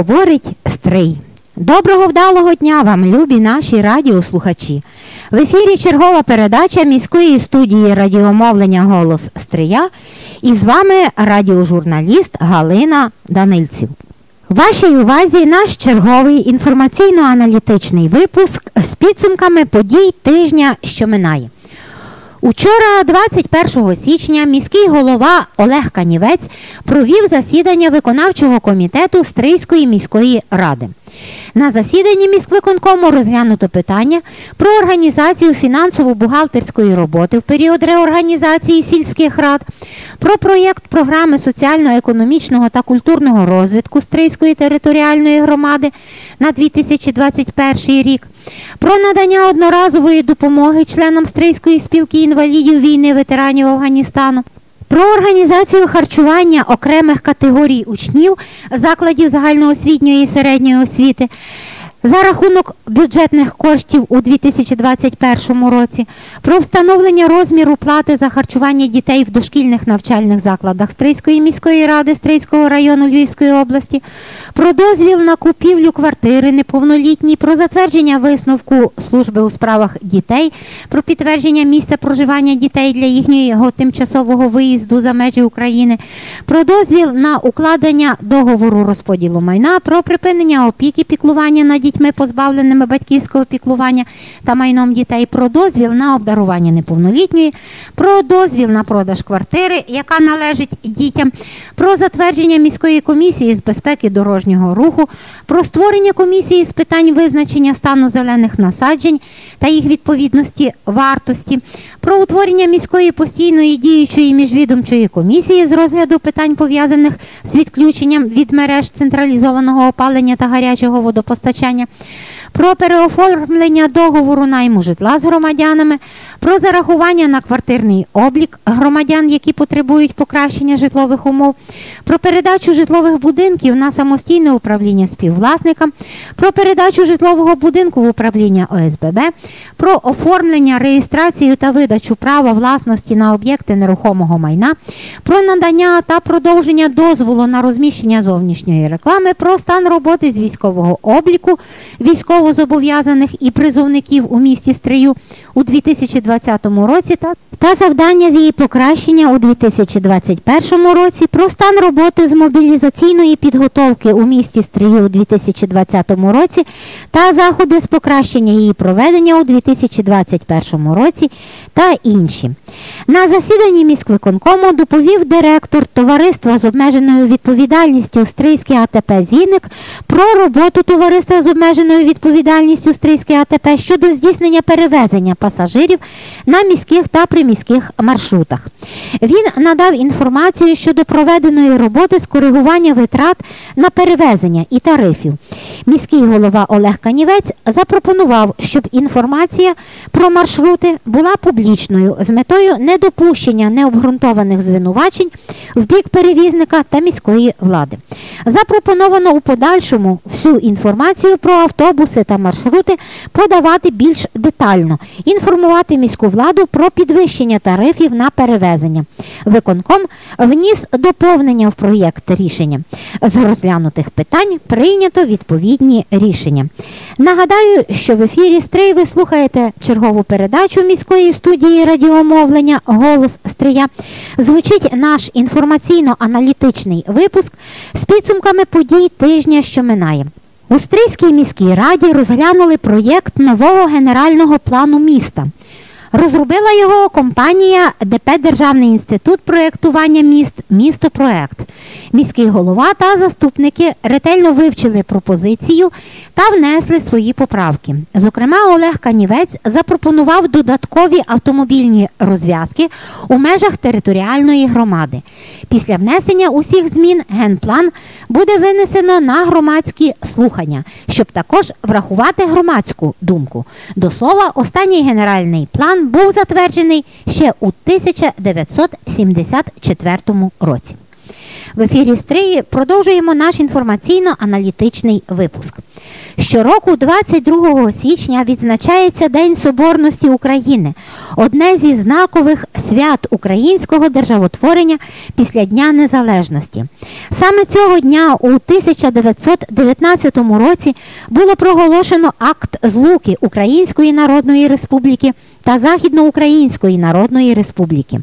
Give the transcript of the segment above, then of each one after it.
Говорить Стрий. Доброго вдалого дня вам, любі наші радіослухачі. В ефірі чергова передача міської студії радіомовлення Голос Стрия і з вами радіожурналіст Галина Данильців. Вашій увазі наш черговий інформаційно-аналітичний випуск з підсумками подій тижня, що минає. Учора, 21 січня, міський голова Олег Канівець провів засідання виконавчого комітету Стрийської міської ради. На засіданні міськвиконкому розглянуто питання про організацію фінансово-бухгалтерської роботи в період реорганізації сільських рад, про проєкт програми соціально-економічного та культурного розвитку Стрийської територіальної громади на 2021 рік, про надання одноразової допомоги членам Стрийської спілки інвалідів війни ветеранів Афганістану. Про організацію харчування окремих категорій учнів закладів загальноосвітньої і середньої освіти за рахунок бюджетних коштів у 2021 році, про встановлення розміру плати за харчування дітей в дошкільних навчальних закладах Стрийської міської ради Стрийського району Львівської області, про дозвіл на купівлю квартири неповнолітній, про затвердження висновку служби у справах дітей, про підтвердження місця проживання дітей для їхнього тимчасового виїзду за межі України, про дозвіл на укладення договору розподілу майна, про припинення опіки піклування на дітьми, позбавленими батьківського піклування та майном дітей, про дозвіл на обдарування неповнолітньої, про дозвіл на продаж квартири, яка належить дітям, про затвердження міської комісії з безпеки дорожнього руху, про створення комісії з питань визначення стану зелених насаджень та їх відповідності вартості, про утворення міської постійної діючої міжвідомчої комісії з розгляду питань пов'язаних з відключенням від мереж централізованого опалення та гарячого водопостачання, про переоформлення договору найму житла з громадянами, про зарахування на квартирний облік громадян, які потребують покращення житлових умов, про передачу житлових будинків на самостійне управління співвласникам, про передачу житлового будинку в управління ОСББ, про оформлення, реєстрацію та видачу права власності на об'єкти нерухомого майна, про надання та продовження дозволу на розміщення зовнішньої реклами, про стан роботи з військового обліку військовозобов'язаних і призовників у місті Стрию у 2020 році та, та завдання з її покращення у 2021 році, про стан роботи з мобілізаційної підготовки у місті Стрию у 2020 році та заходи з покращення її проведення у 2021 році та інші. На засіданні міськвиконкому доповів директор товариства з обмеженою відповідальністю Стрийське АТП Зіник про роботу товариства з обмеженою відповідальністю Стрийське АТП щодо здійснення перевезення пасажирів на міських та приміських маршрутах. Він надав інформацію щодо проведеної роботи з коригування витрат на перевезення і тарифів. Міський голова Олег Канівець запропонував, щоб інформація про маршрути була публічною з метою недопущення необґрунтованих звинувачень в бік перевізника та міської влади. Запропоновано у подальшому всю інформацію про автобуси та маршрути подавати більш детально, інформувати міську владу про підвищення тарифів на перевезення. Виконком вніс доповнення в проєкт рішення. З розглянутих питань прийнято відповідні рішення. Нагадаю, що в ефірі Стрий ви слухаєте чергову передачу міської студії радіомовлення Голос Стрия. Звучить наш інформаційно-аналітичний випуск з підсумками подій тижня, що минає. У Стрийській міській раді розглянули проєкт нового генерального плану міста. Розробила його компанія ДП Державний інститут проєктування міст Містопроект. Міський голова та заступники ретельно вивчили пропозицію та внесли свої поправки. Зокрема, Олег Канівець запропонував додаткові автомобільні розв'язки у межах територіальної громади. Після внесення усіх змін генплан буде винесено на громадські слухання, щоб також врахувати громадську думку. До слова, останній генеральний план був затверджений ще у 1974 році. В ефірі Стрії продовжуємо наш інформаційно-аналітичний випуск. Щороку, 22 січня, відзначається День Соборності України, одне зі знакових свят українського державотворення після Дня Незалежності. Саме цього дня у 1919 році було проголошено акт злуки Української Народної Республіки та Західноукраїнської Народної Республіки.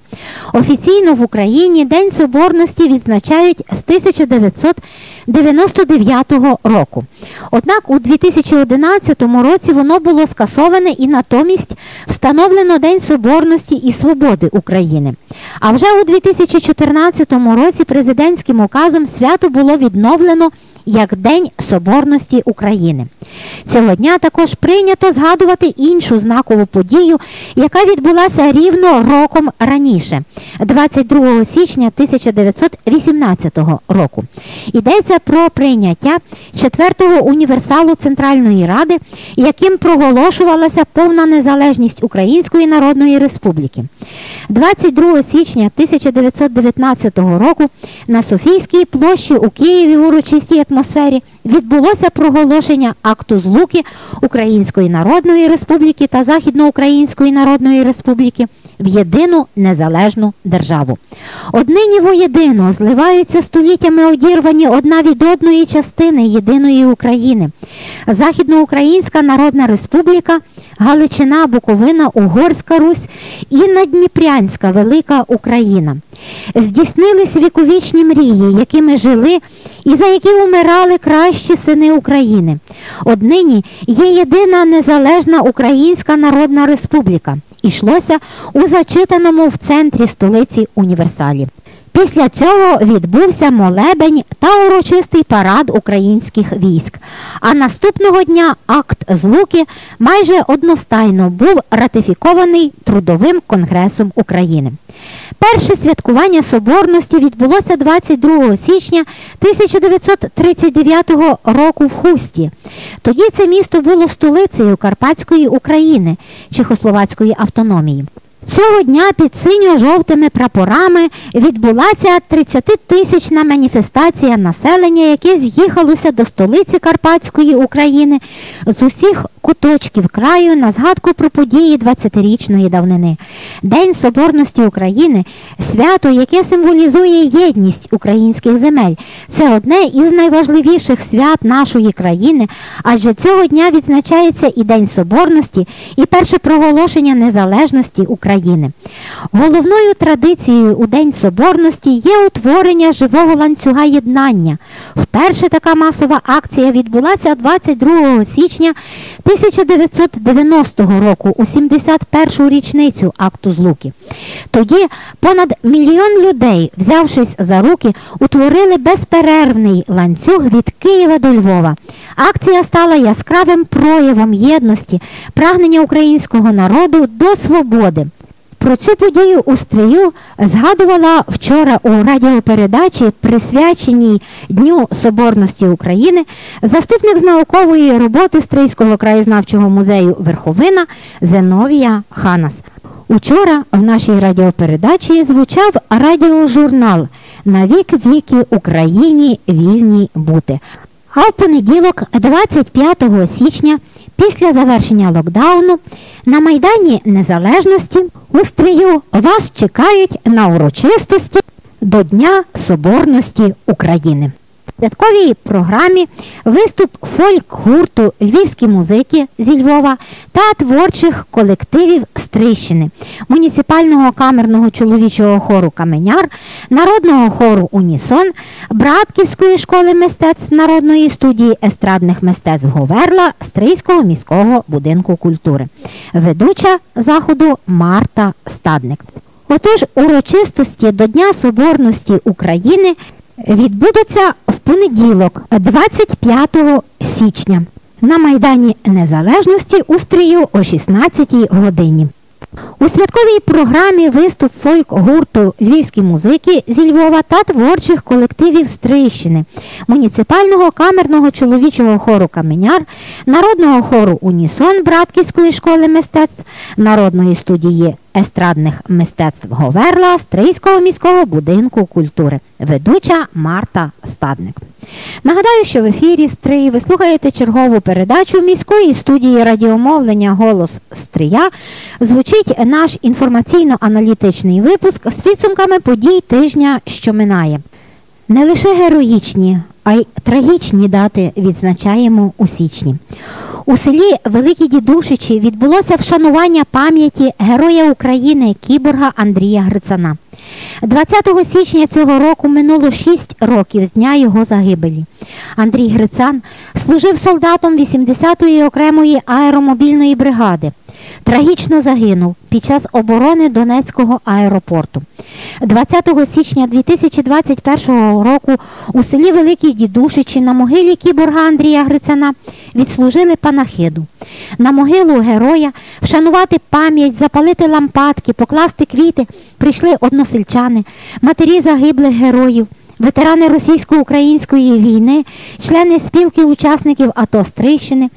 Офіційно в Україні День Соборності відзначають з 1999 року. Однак у 2011 році воно було скасоване і натомість встановлено День Соборності і Свободи України. А вже у 2014 році президентським указом свято було відновлено як День Соборності України. Цього дня також прийнято згадувати іншу знакову подію, яка відбулася рівно роком раніше, 22 січня 1918 року. Йдеться про прийняття четвертого універсалу Центральної Ради, яким проголошувалася повна незалежність Української Народної Республіки. 22 січня 1919 року на Софійській площі у Києві в урочистій атмосфері відбулося проголошення акту злуки Української Народної Республіки та Західноукраїнської Народної Республіки в єдину незалежну державу. Однині воєдино зливаються століттями одірвані одна від одної частини єдиної України. Західноукраїнська Народна Республіка, Галичина, Буковина, Угорська Русь і Надніпрянська Велика Україна. Здійснились віковічні мрії, якими жили і за які умирали кращі сини України. Однині є єдина незалежна Українська Народна Республіка. Ішлося у зачитаному в центрі столиці універсалі. Після цього відбувся молебень та урочистий парад українських військ. А наступного дня акт злуки майже одностайно був ратифікований Трудовим конгресом України. Перше святкування Соборності відбулося 22 січня 1939 року в Хусті. Тоді це місто було столицею Карпатської України, Чехословацької автономії. Цього дня під синьо-жовтими прапорами відбулася 30-тисячна маніфестація населення, яке з'їхалося до столиці Карпатської України. З усіх куточків краю на згадку про події 20-річної давнини. День Соборності України свято, яке символізує єдність українських земель. Це одне із найважливіших свят нашої країни, адже цього дня відзначається і День Соборності, і перше проголошення незалежності України. Головною традицією у День Соборності є утворення живого ланцюга єднання. Вперше така масова акція відбулася 22 січня 1990 року у 71-шу річницю акту злуки. Тоді понад мільйон людей, взявшись за руки, утворили безперервний ланцюг від Києва до Львова. Акція стала яскравим проявом єдності, прагнення українського народу до свободи. Про цю подію у стрию згадувала вчора у радіопередачі, присвяченій Дню Соборності України, заступник з наукової роботи Стрийського краєзнавчого музею Верховина Зеновія Ханас. Учора в нашій радіопередачі звучав радіожурнал На вік віки Україні вільні бути. А в понеділок, 25 січня, після завершення локдауну, на Майдані Незалежності у стрію вас чекають на урочистості до Дня Соборності України. Святковій програмі виступ фольк-гурту Львівські музики зі Львова та творчих колективів Стрищини, муніципального камерного чоловічого хору Каменяр, народного хору Унісон, Братківської школи мистецтв народної студії естрадних мистецтв Говерла Стрийського міського будинку культури. Ведуча заходу Марта Стадник. Отож, урочистості до Дня Соборності України відбудуться в понеділок, 25 січня, на Майдані Незалежності у стрію о 16 годині. У святковій програмі виступ фольк-гурту Львівські музики зі Львова та творчих колективів Стрийщини, муніципального камерного чоловічого хору Каменяр, народного хору Унісон Братківської школи мистецтв, народної студії естрадних мистецтв Говерла Стрийського міського будинку культури, ведуча Марта Стадник. Нагадаю, що в ефірі Стрий ви слухаєте чергову передачу міської студії радіомовлення Голос Стрия. Звучить наш інформаційно-аналітичний випуск з підсумками подій тижня, що минає. Не лише героїчні, а й трагічні дати відзначаємо у січні. У селі Великі Дідушичі відбулося вшанування пам'яті Героя України Кіборга Андрія Грицана. 20 січня цього року минуло 6 років з дня його загибелі. Андрій Грицан служив солдатом 80-ї окремої аеромобільної бригади. Трагічно загинув під час оборони Донецького аеропорту. 20 січня 2021 року у селі Великій Дідушичі на могилі кіборга Андрія Грицяна відслужили панахиду. На могилу героя вшанувати пам'ять, запалити лампадки, покласти квіти прийшли односельчани, матері загиблих героїв ветерани російсько-української війни, члени спілки учасників АТО Стрийщини,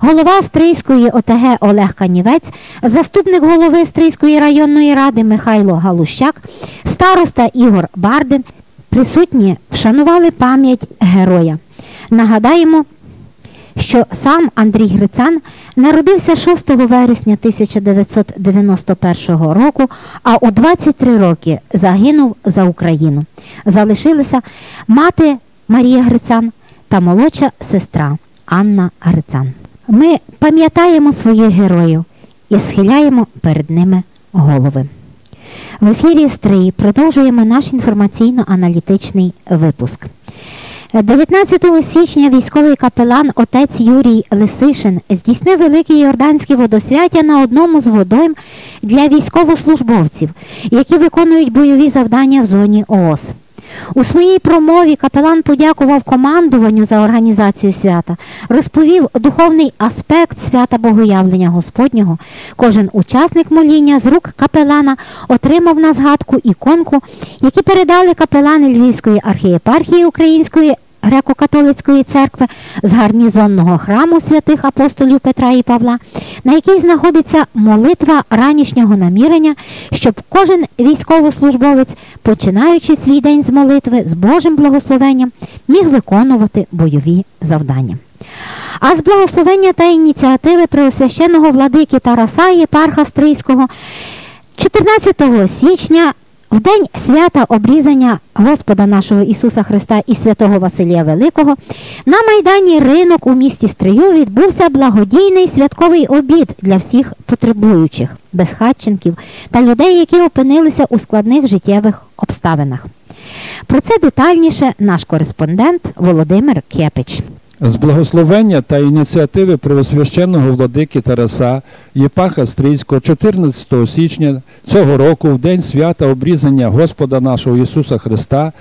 голова Стрийської ОТГ Олег Канівець, заступник голови Стрийської районної ради Михайло Галущак, староста Ігор Бардин. Присутні вшанували пам'ять героя. Нагадаємо, що сам Андрій Грицан народився 6 вересня 1991 року, а у 23 роки загинув за Україну. Залишилися мати Марія Грицан та молодша сестра Анна Грицан. Ми пам'ятаємо своїх героїв і схиляємо перед ними голови. В ефірі Стрий продовжуємо наш інформаційно-аналітичний випуск. 19 січня військовий капелан отець Юрій Лисишин здійснив велике йорданське водосвяття на одному з водойм для військовослужбовців, які виконують бойові завдання в зоні ООС. У своїй промові капелан подякував командуванню за організацію свята, розповів духовний аспект свята Богоявлення Господнього. Кожен учасник моління з рук капелана отримав на згадку іконку, які передали капелани Львівської архієпархії Української греко-католицької церкви з гарнізонного храму святих апостолів Петра і Павла, на якій знаходиться молитва ранішнього намірення, щоб кожен військовослужбовець, починаючи свій день з молитви з Божим благословенням, міг виконувати бойові завдання. А з благословення та ініціативи Преосвященого владики Тараса Єпарха Стрийського 14 січня в день свята обрізання Господа нашого Ісуса Христа і святого Василія Великого на Майдані ринок у місті Стрию відбувся благодійний святковий обід для всіх потребуючих, безхатченків та людей, які опинилися у складних життєвих обставинах. Про це детальніше наш кореспондент Володимир Кепич. З благословення та ініціативи Преосвященного владики Тараса Єпарха Стрийського 14 січня цього року, в день свята обрізання Господа нашого Ісуса Христа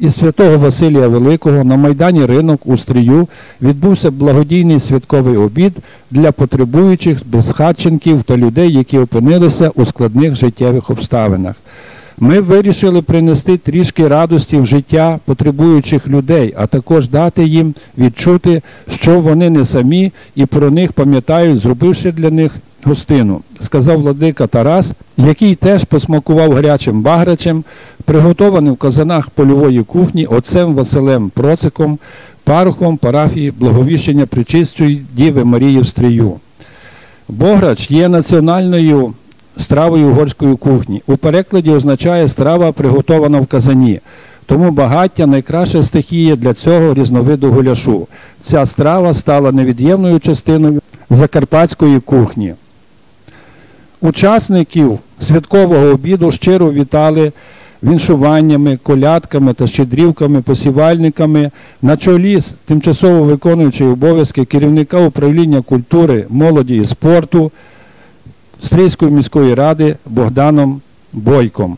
і святого Василія Великого на Майдані Ринок у Стрію відбувся благодійний святковий обід для потребуючих безхатченків та людей, які опинилися у складних життєвих обставинах. Ми вирішили принести трішки радості в життя потребуючих людей, а також дати їм відчути, що вони не самі і про них пам'ятають, зробивши для них гостину, сказав владика Тарас, який теж посмакував гарячим баграчем, приготованим в казанах польової кухні отцем Василем Проциком, парухом парафії благовіщення Пречистої Діви Марії в Стрію. Бограч є національною стравою угорської кухні. У перекладі означає страва приготована в казані. Тому багаття найкраща стихія для цього різновиду гуляшу. Ця страва стала невід'ємною частиною закарпатської кухні. Учасників святкового обіду щиро вітали віншуваннями, колядками та щедрівками, посівальниками на чолі з тимчасово виконуючої обов'язки керівника управління культури, молоді і спорту. Стрийської міської ради Богданом Бойком.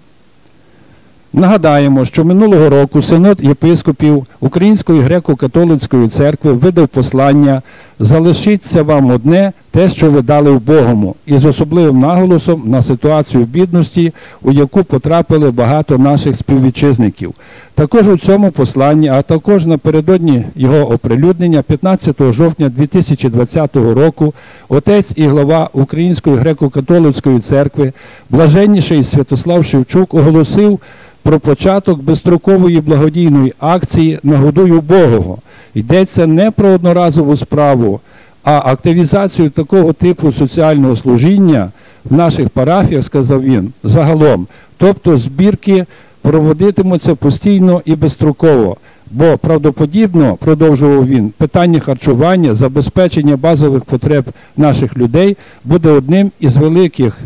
Нагадаємо, що минулого року Синод єпископів Української греко-католицької церкви видав послання Залишиться вам одне те, що ви дали в Богому, і з особливим наголосом на ситуацію бідності, у яку потрапили багато наших співвітчизників. Також у цьому посланні, а також напередодні його оприлюднення, 15 жовтня 2020 року, отець і глава Української греко-католицької церкви, блаженніший Святослав Шевчук, оголосив про початок безстрокової благодійної акції Нагодую Богого. Йдеться не про одноразову справу, а активізацію такого типу соціального служіння в наших парафіях, сказав він, загалом. Тобто збірки проводитимуться постійно і безстроково. Бо правдоподібно, продовжував він, питання харчування, забезпечення базових потреб наших людей буде одним із великих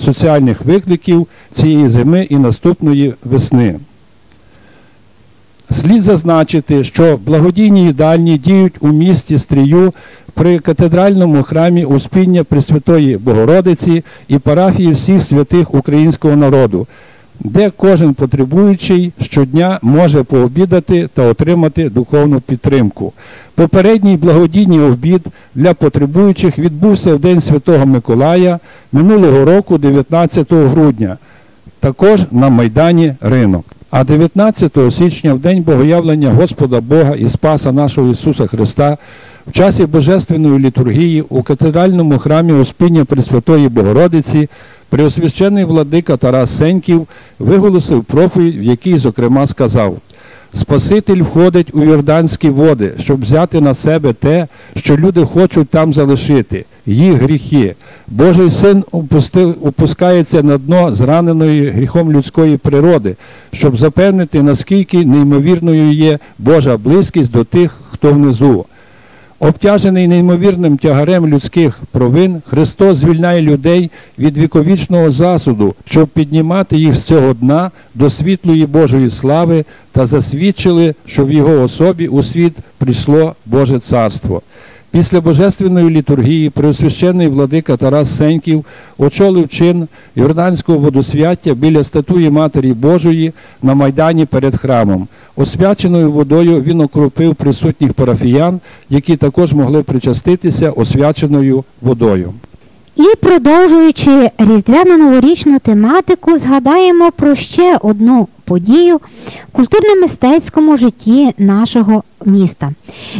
соціальних викликів цієї зими і наступної весни. Слід зазначити, що благодійні їдальні діють у місті Стрію при катедральному храмі Успіння Пресвятої Богородиці і парафії всіх святих українського народу, де кожен потребуючий щодня може пообідати та отримати духовну підтримку. Попередній благодійний обід для потребуючих відбувся в День Святого Миколая минулого року, 19 грудня, також на Майдані Ринок. А 19 січня, в день Богоявлення Господа Бога і Спаса нашого Ісуса Христа, в часі Божественної літургії у катедральному храмі Успіння Пресвятої Богородиці Преосвящений владика Тарас Сеньків виголосив проповідь, в якій, зокрема, сказав Спаситель входить у Йорданські води, щоб взяти на себе те, що люди хочуть там залишити, їх гріхи. Божий син опускається на дно зраненої гріхом людської природи, щоб запевнити, наскільки неймовірною є Божа близькість до тих, хто внизу. Обтяжений неймовірним тягарем людських провин, Христос звільняє людей від віковічного засуду, щоб піднімати їх з цього дна до світлої Божої слави та засвідчили, що в Його особі у світ прийшло Боже Царство. Після Божественної літургії Преосвященний владика Тарас Сеньків очолив чин Йорданського водосвяття біля статуї Матері Божої на Майдані перед храмом. Освяченою водою він окропив присутніх парафіян, які також могли причаститися освяченою водою. І продовжуючи різдвяно-новорічну тематику, згадаємо про ще одну подію в культурно-мистецькому житті нашого міста.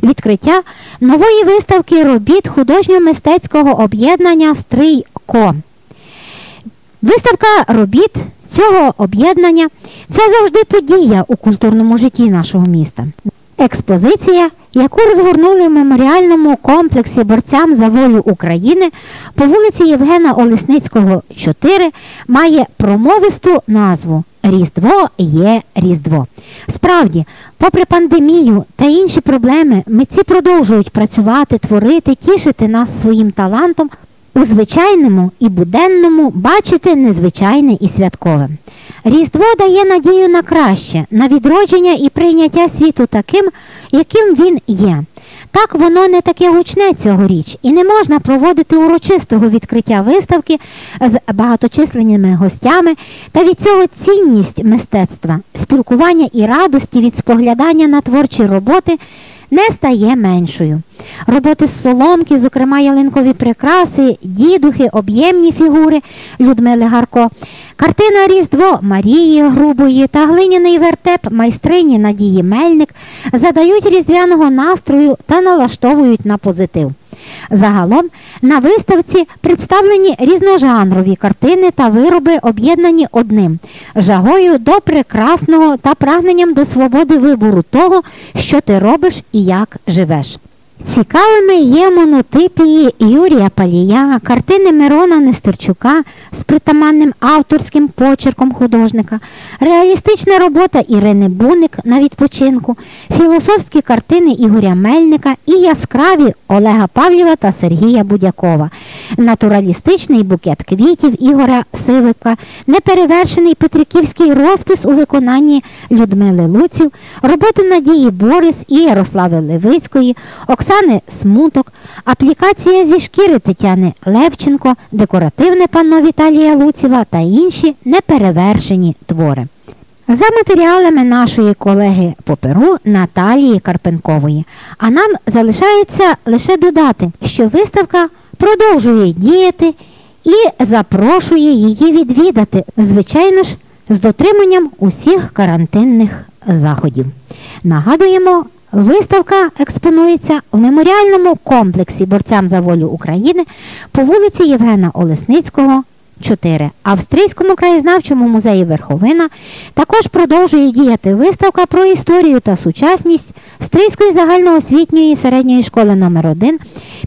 Відкриття нової виставки робіт художньо-мистецького об'єднання Стрийко. Виставка робіт цього об'єднання це завжди подія у культурному житті нашого міста. Експозиція, яку розгорнули в меморіальному комплексі борцям за волю України по вулиці Євгена Олесницького, 4, має промовисту назву Різдво є Різдво. Справді, попри пандемію та інші проблеми, митці продовжують працювати, творити, тішити нас своїм талантом у звичайному і буденному бачити незвичайне і святкове. Різдво дає надію на краще, на відродження і прийняття світу таким, яким він є. Так воно не таке гучне цьогоріч, і не можна проводити урочистого відкриття виставки з багаточисленними гостями та від цього цінність мистецтва, спілкування і радості від споглядання на творчі роботи не стає меншою. Роботи з соломки, зокрема ялинкові прикраси, дідухи, об'ємні фігури Людмили Гарко, картина Різдво Марії Грубої та глиняний вертеп майстрині Надії Мельник задають різдвяного настрою та налаштовують на позитив. Загалом на виставці представлені різножанрові картини та вироби, об'єднані одним жагою до прекрасного та прагненням до свободи вибору того, що ти робиш і як живеш. Цікавими є монотипії Юрія Палія, картини Мирона Нестерчука з притаманним авторським почерком художника, реалістична робота Ірини Буник на відпочинку, філософські картини Ігоря Мельника і яскраві Олега Павлєва та Сергія Будякова, натуралістичний букет квітів Ігоря Сивика, неперевершений Петриківський розпис у виконанні Людмили Луців, роботи Надії Борис і Ярослави Левицької. Оксани Смуток, аплікація зі шкіри Тетяни Левченко, декоративне панно Віталія Луціва та інші неперевершені твори. За матеріалами нашої колеги по Перу Наталії Карпенкової. А нам залишається лише додати, що виставка продовжує діяти і запрошує її відвідати, звичайно ж, з дотриманням усіх карантинних заходів. Нагадуємо, виставка експонується в меморіальному комплексі борцям за волю України по вулиці Євгена Олесницького. 4. Австрійському краєзнавчому музеї Верховина також продовжує діяти виставка про історію та сучасність Стрийської загальноосвітньої середньої школи номер 1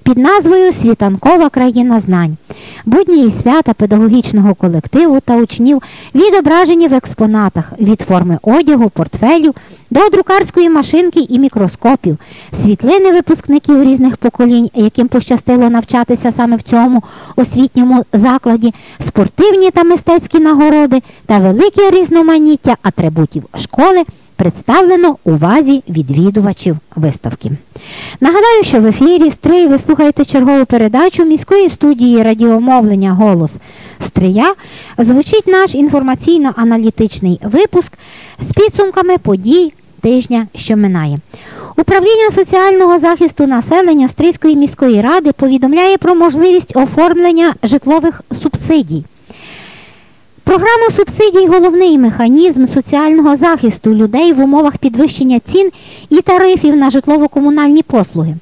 під назвою Світанкова країна знань. Будні і свята педагогічного колективу та учнів відображені в експонатах від форми одягу, портфелю до друкарської машинки і мікроскопів, світлини випускників різних поколінь, яким пощастило навчатися саме в цьому освітньому закладі, спортивні та мистецькі нагороди та велике різноманіття атрибутів школи представлено увазі відвідувачів виставки. Нагадаю, що в ефірі Стрий ви слухаєте чергову передачу міської студії радіомовлення Голос Стрия. Звучить наш інформаційно-аналітичний випуск з підсумками подій тижня, що минає. Управління соціального захисту населення Стрийської міської ради повідомляє про можливість оформлення житлових субсидій. Програма субсидій головний механізм соціального захисту людей в умовах підвищення цін і тарифів на житлово-комунальні послуги.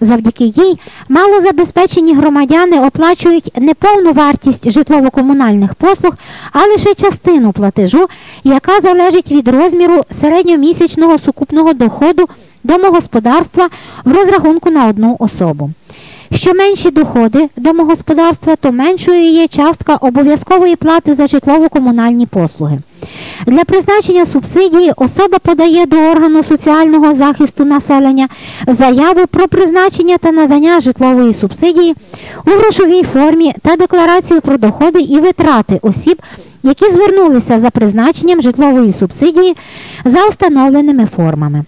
Завдяки їй малозабезпечені громадяни оплачують не повну вартість житлово-комунальних послуг, а лише частину платежу, яка залежить від розміру середньомісячного сукупного доходу домогосподарства в розрахунку на одну особу. Що менші доходи домогосподарства, то меншою є частка обов'язкової плати за житлово-комунальні послуги. Для призначення субсидії особа подає до органу соціального захисту населення заяву про призначення та надання житлової субсидії у грошовій формі та декларацію про доходи і витрати осіб, які звернулися за призначенням житлової субсидії за встановленими формами.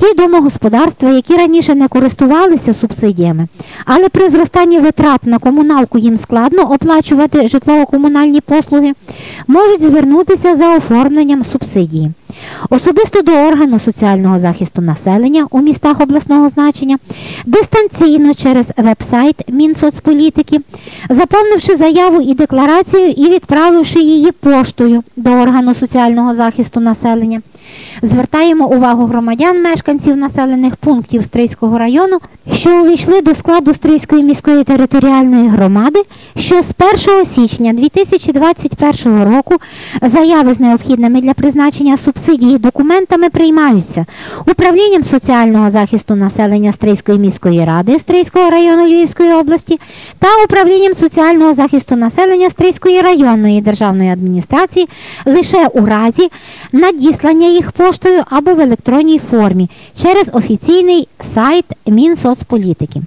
Ті домогосподарства, які раніше не користувалися субсидіями, але при зростанні витрат на комуналку їм складно оплачувати житлово-комунальні послуги, можуть звернутися за оформленням субсидії. Особисто до органу соціального захисту населення у містах обласного значення, дистанційно через веб-сайт Мінсоцполітики, заповнивши заяву і декларацію і відправивши її поштою до органу соціального захисту населення. Звертаємо увагу громадян, мешканців населених пунктів Стрийського району, що увійшли до складу Стрийської міської територіальної громади, що з 1 січня 2021 року заяви з необхідними для призначення субсидії документами приймаються. Управлінням соціального захисту населення Стрийської міської ради Стрийського району Львівської області та управлінням соціального захисту населення Стрийської районної державної адміністрації лише у разі надіслання їх поштою або в електронній формі через офіційний сайт Мінсоцполітики.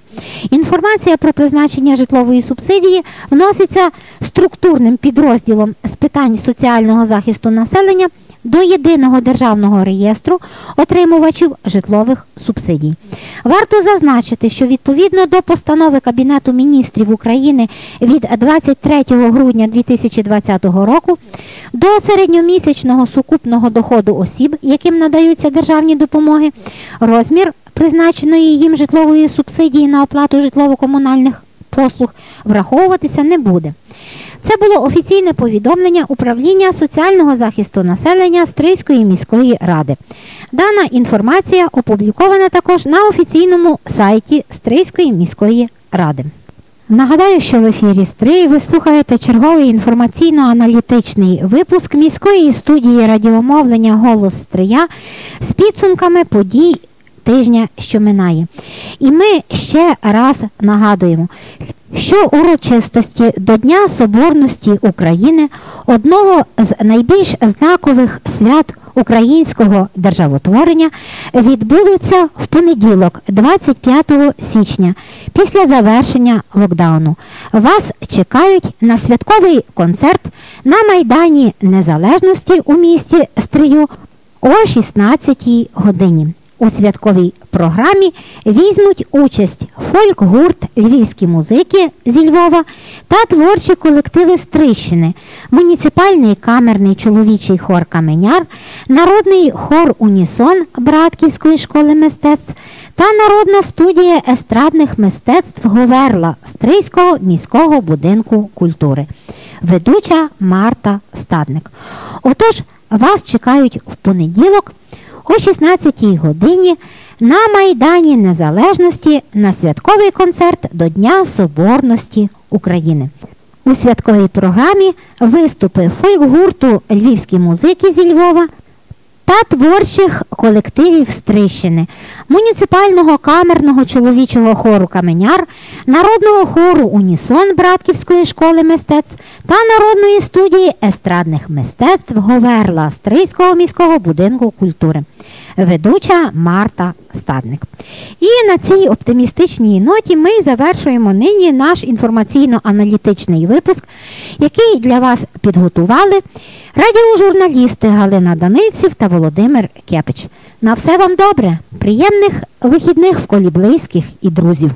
Інформація про призначення житлової субсидії вноситься структурним підрозділом з питань соціального захисту населення до єдиного державного реєстру отримувачів житлових субсидій. Варто зазначити, що відповідно до постанови Кабінету міністрів України від 23 грудня 2020 року до середньомісячного сукупного доходу осіб, яким надаються державні допомоги, розмір призначеної їм житлової субсидії на оплату житлово-комунальних послуг враховуватися не буде. Це було офіційне повідомлення управління соціального захисту населення Стрийської міської ради. Дана інформація опублікована також на офіційному сайті Стрийської міської ради. Нагадаю, що в ефірі Стрий ви слухаєте черговий інформаційно-аналітичний випуск міської студії радіомовлення Голос Стрия з підсумками подій тижня, що минає. І ми ще раз нагадуємо, що урочистості до Дня Соборності України, одного з найбільш знакових свят українського державотворення, відбудуться в понеділок, 25 січня, після завершення локдауну. Вас чекають на святковий концерт на Майдані Незалежності у місті Стрию о 16 годині. У святковій програмі візьмуть участь фольк-гурт Львівські музики зі Львова та творчі колективи Стрищини, муніципальний камерний чоловічий хор Каменяр, народний хор Унісон Братківської школи мистецтв та народна студія естрадних мистецтв Говерла Стрийського міського будинку культури. Ведуча Марта Стадник. Отож, вас чекають в понеділок о 16-й годині на Майдані Незалежності на святковий концерт до Дня Соборності України. У святковій програмі виступи фольк-гурту Львівські музики зі Львова та творчих колективів Стрищини, муніципального камерного чоловічого хору Каменяр, народного хору Унісон Братківської школи мистецтв та народної студії естрадних мистецтв Говерла Стрийського міського будинку культури. Ведуча Марта Стадник. І на цій оптимістичній ноті ми завершуємо нині наш інформаційно-аналітичний випуск, який для вас підготували радіожурналісти Галина Данильців та Володимир Кепич. На все вам добре, приємних вихідних в колі близьких і друзів.